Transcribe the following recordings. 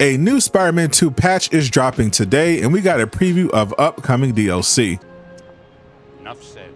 A new Spider-Man 2 patch is dropping today, and we got a preview of upcoming DLC. Enough said.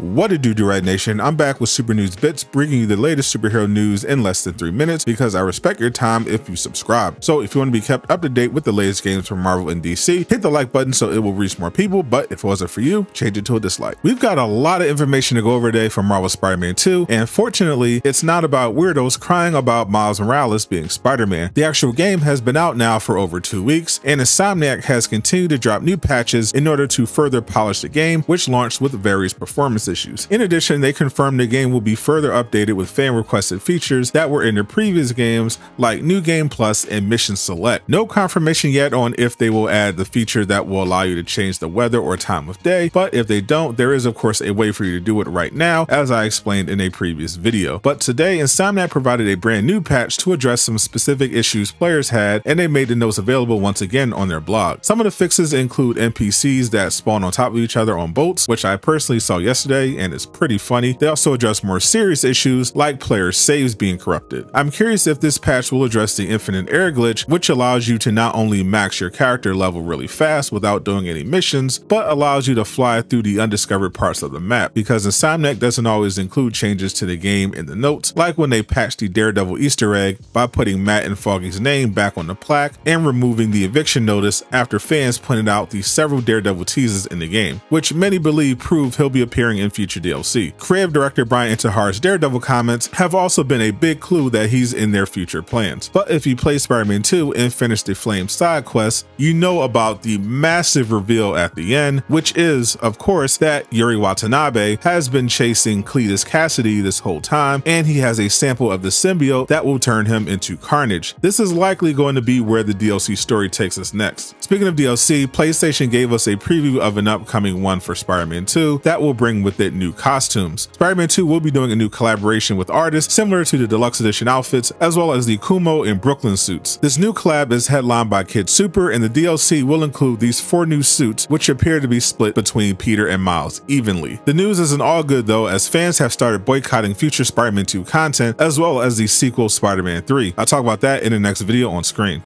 What it do, Durag Nation? I'm back with Super News Bits, bringing you the latest superhero news in less than three minutes because I respect your time if you subscribe. So if you want to be kept up to date with the latest games from Marvel and DC, hit the like button so it will reach more people, but if it wasn't for you, change it to a dislike. We've got a lot of information to go over today from Marvel Spider-Man 2, and fortunately, it's not about weirdos crying about Miles Morales being Spider-Man. The actual game has been out now for over two weeks, and Insomniac has continued to drop new patches in order to further polish the game, which launched with various performance issues. In addition, they confirmed the game will be further updated with fan requested features that were in the previous games like New Game Plus and Mission Select. No confirmation yet on if they will add the feature that will allow you to change the weather or time of day, but if they don't, there is of course a way for you to do it right now, as I explained in a previous video. But today, Insomniac provided a brand new patch to address some specific issues players had, and they made the notes available once again on their blog. Some of the fixes include NPCs that spawn on top of each other on boats, which I personally saw yesterday and is pretty funny. They also address more serious issues like player saves being corrupted. I'm curious if this patch will address the infinite air glitch, which allows you to not only max your character level really fast without doing any missions, but allows you to fly through the undiscovered parts of the map, because Insomniac doesn't always include changes to the game in the notes, like when they patched the Daredevil Easter egg by putting Matt and Foggy's name back on the plaque and removing the eviction notice after fans pointed out the several Daredevil teases in the game, which many believe prove he'll be appearing in future DLC. Creative director Brian Intihar's Daredevil comments have also been a big clue that he's in their future plans. But if you play Spider-Man 2 and finish the Flame side quest, you know about the massive reveal at the end, which is, of course, that Yuri Watanabe has been chasing Cletus Kasady this whole time, and he has a sample of the symbiote that will turn him into Carnage. This is likely going to be where the DLC story takes us next. Speaking of DLC, PlayStation gave us a preview of an upcoming one for Spider-Man 2 that will bring with it new costumes. Spider-Man 2 will be doing a new collaboration with artists similar to the deluxe edition outfits, as well as the Kumo and Brooklyn suits. This new collab is headlined by Kid Super, and the DLC will include these four new suits, which appear to be split between Peter and Miles evenly. The news isn't all good though, as fans have started boycotting future Spider-Man 2 content, as well as the sequel Spider-Man 3. I'll talk about that in the next video on screen.